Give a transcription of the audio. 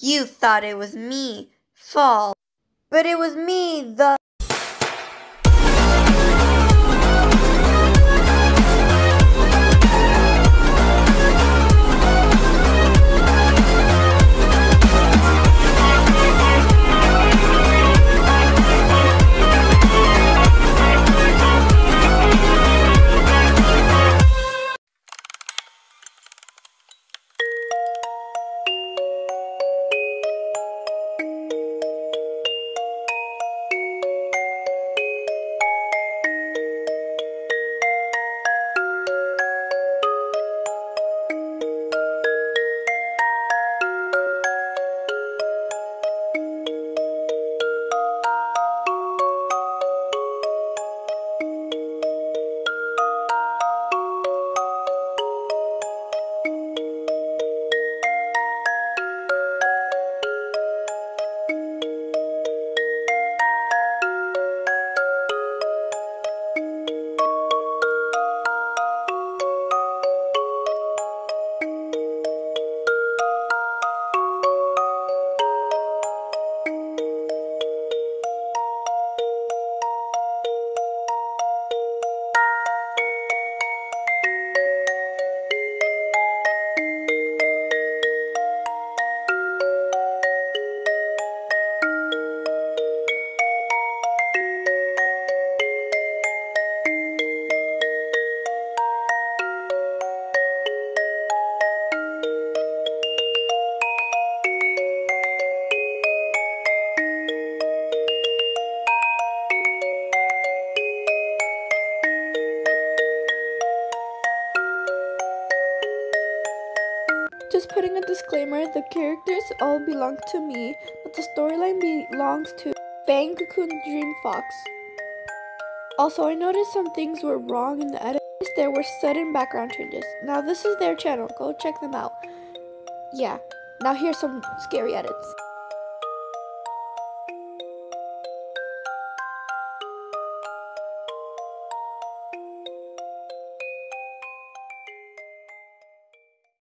You thought it was me, Fall. But it was me, the. Just putting a disclaimer, the characters all belong to me, but the storyline belongs to Bang Dream Fox. Also, I noticed some things were wrong in the edit. There were sudden background changes. Now, this is their channel. Go check them out. Yeah. Now, here's some scary edits.